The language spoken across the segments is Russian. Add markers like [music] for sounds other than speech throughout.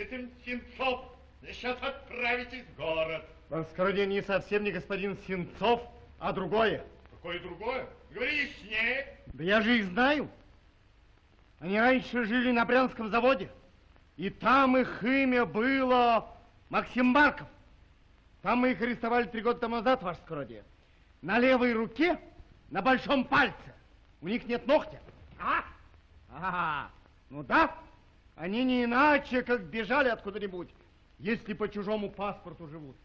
господин Сенцов, сейчас отправитесь в город. Воскородие не совсем не господин Сенцов, а другое. Какое другое? Говори яснее. Да я же их знаю. Они раньше жили на Брянском заводе. И там их имя было Максим Марков. Там мы их арестовали три года тому назад, ваше скородие. На левой руке, на большом пальце. У них нет ногтя. А? Ага. Ну да. Они не иначе, как бежали откуда-нибудь, если по чужому паспорту живут.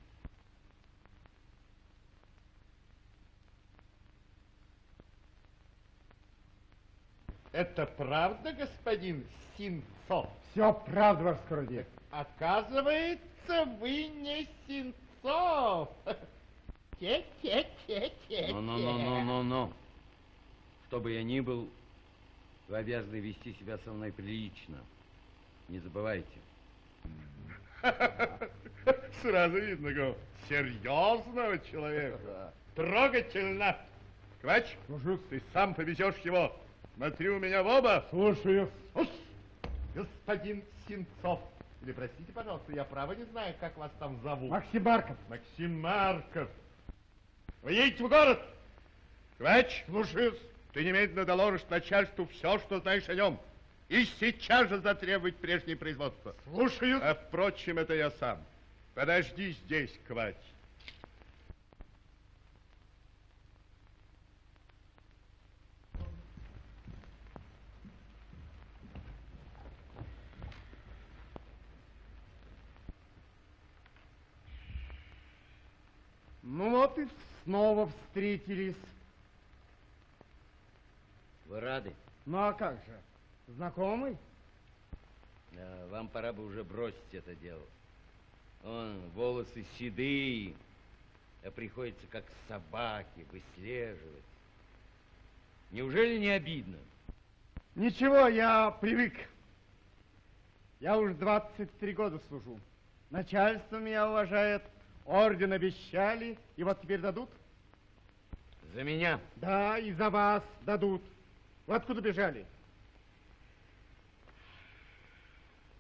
Это правда, господин Синцов? Все правда, ваше скородие. Оказывается, вы не Синцов. [laughs] Те-те-те-те-те. Ну-ну-ну-ну-ну-ну. Что бы я ни был, вы обязаны вести себя со мной прилично. Не забывайте. [laughs] Сразу видно, го, серьезного человека. Трогательно. Квач, ты сам повезешь его. Смотри у меня в оба. Слушаю. Уж, господин Синцов. Или простите, пожалуйста, я право не знаю, как вас там зовут. Максим Марков. Максим Марков. Вы едете в город? Квач, слушаюсь. Ты немедленно доложишь начальству все, что знаешь о нем. И сейчас же затребовать прежнее производство. Слушаю. А впрочем, это я сам. Подожди здесь, Квач. Ну вот и снова встретились. Вы рады? Ну а как же? Знакомый? Да, вам пора бы уже бросить это дело. Он, волосы седые, а приходится как собаки выслеживать. Неужели не обидно? Ничего, я привык. Я уж 23 года служу. Начальство меня уважает, орден обещали, и вот теперь дадут? За меня. Да, и за вас дадут. Вы откуда бежали?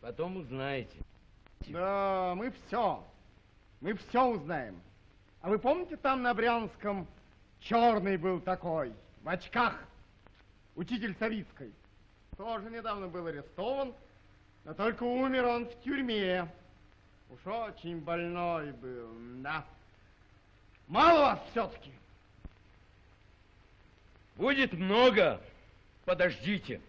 Потом узнаете. Да, мы все. Мы все узнаем. А вы помните, там на Брянском черный был такой, в очках, учитель Савицкой? Тоже недавно был арестован, но только умер он в тюрьме. Уж очень больной был, да. Мало вас все-таки? Будет много. Подождите.